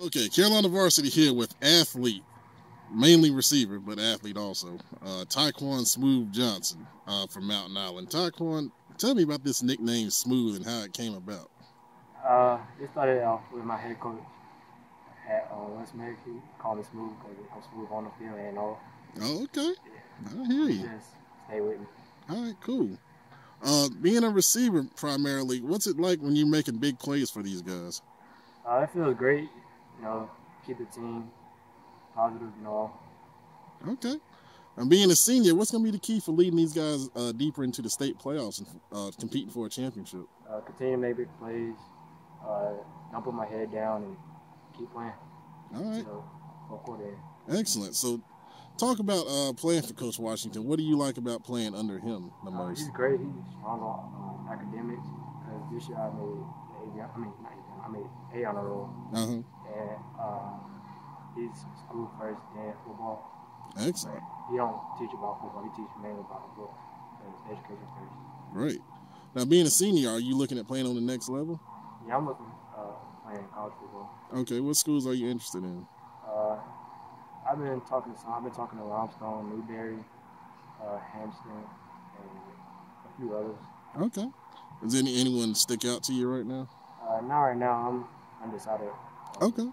Okay, Carolina Varsity here with athlete, mainly receiver, but athlete also. Uh, Tikwan Smooth Johnson uh, from Mountain Island. Tikwan, tell me about this nickname Smooth and how it came about. Uh, it started off with my head coach at uh, West. He called me Smooth because I'm smooth on the field and all. Oh, okay. I hear you. Just stay with me. All right, cool. Uh, being a receiver primarily, what's it like when you're making big plays for these guys? Uh, it feels great. You know, keep the team positive and all. Okay. And being a senior, what's going to be the key for leading these guys uh, deeper into the state playoffs and uh, competing for a championship? Uh, continue to make big plays. Uh, don't put my head down and keep playing. All right. So. Excellent. So, talk about uh, playing for Coach Washington. What do you like about playing under him the Uh, most? he's great. He's strong on academics. Because this year I made I mean, not A, I made A on the roll. Uh huh. And uh, he's school first, then football. Excellent. He don't teach about football. He teach mainly about the book. and education first. Great. Now, being a senior, are you looking at playing on the next level? Yeah, I'm looking uh, playing college football. Okay. What schools are you interested in? Uh, I've been talking to some. I've been talking to Limestone, Newberry, uh, Hampton, and a few others. Okay. Does any anyone stick out to you right now? Uh, not right now. I'm undecided. Okay.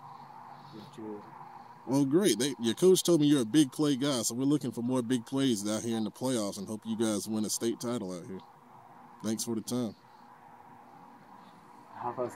Well, great. They, your coach told me you're a big play guy, so we're looking for more big plays out here in the playoffs and hope you guys win a state title out here. Thanks for the time. How about